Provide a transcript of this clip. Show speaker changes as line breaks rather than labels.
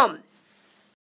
home.